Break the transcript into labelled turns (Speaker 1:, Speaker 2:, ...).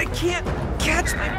Speaker 1: I can't catch my